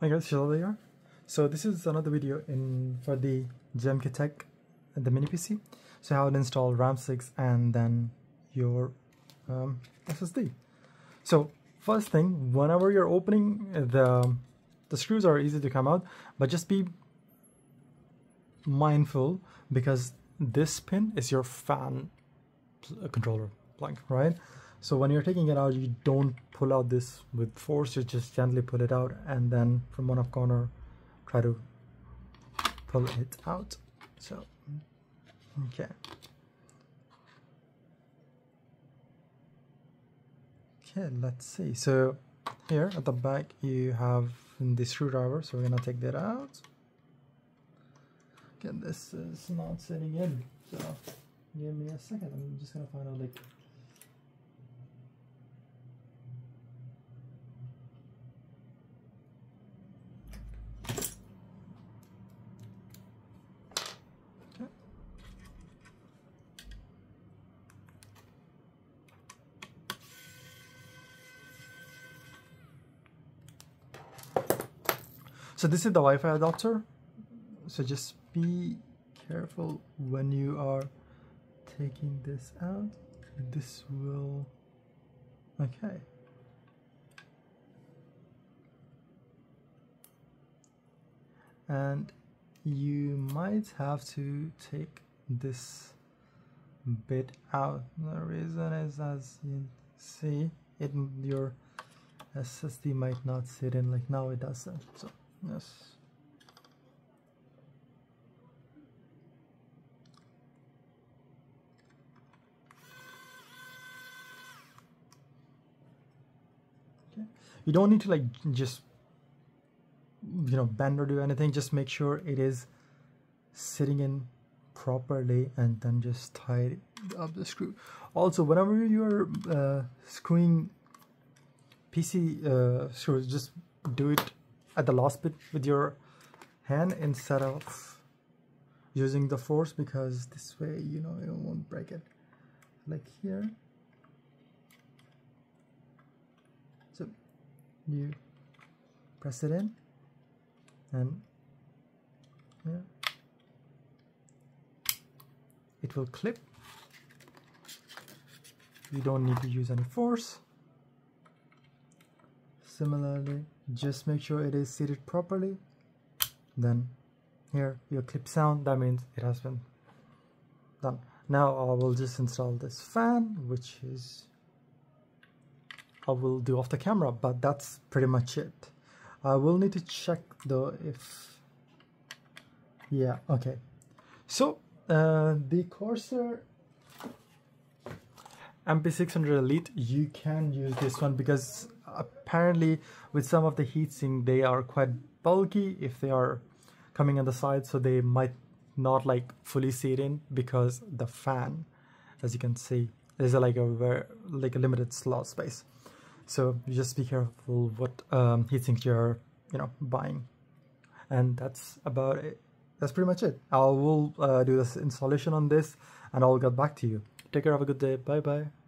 Hi guys, Shahzada here. So this is another video in for the GMKtec, the mini PC. So how to install RAM 6 and then your um, SSD. So first thing, whenever you're opening the the screws are easy to come out, but just be mindful because this pin is your fan controller plug, right? So when you're taking it out, you don't pull out this with force, you just gently pull it out and then from one of corner, try to pull it out. So, okay. Okay, let's see. So here at the back, you have the screwdriver. So we're gonna take that out. Okay, this is not sitting in. So give me a second. I'm just gonna find out like so this is the Wi-Fi adapter. So just be careful when you are taking this out. This will okay. And you might have to take this bit out. The reason is as you see it your SSD might not sit in like now it doesn't so yes. Okay. You don't need to like just you know bend or do anything. Just make sure it is sitting in properly and then just tie up the screw. Also whenever you're uh, screwing PC uh, screws just do it at the last bit with your hand instead of using the force because this way you know it won't break it. Like here. So you press it in and yeah it will clip. You don't need to use any force similarly just make sure it is seated properly. Then here your clip sound that means it has been done. Now I will just install this fan which is I will do off the camera but that's pretty much it. I will need to check though if yeah okay. So uh, the Corsair MP600 Elite you can use this one because apparently with some of the heatsink they are quite bulky if they are coming on the side so they might not like fully sit in because the fan as you can see is like a very like a limited slot space. So just be careful what um, heatsink you're you know buying. And that's about it. That's pretty much it. I will uh, do this installation on this and I'll get back to you. Take care. Have a good day. Bye bye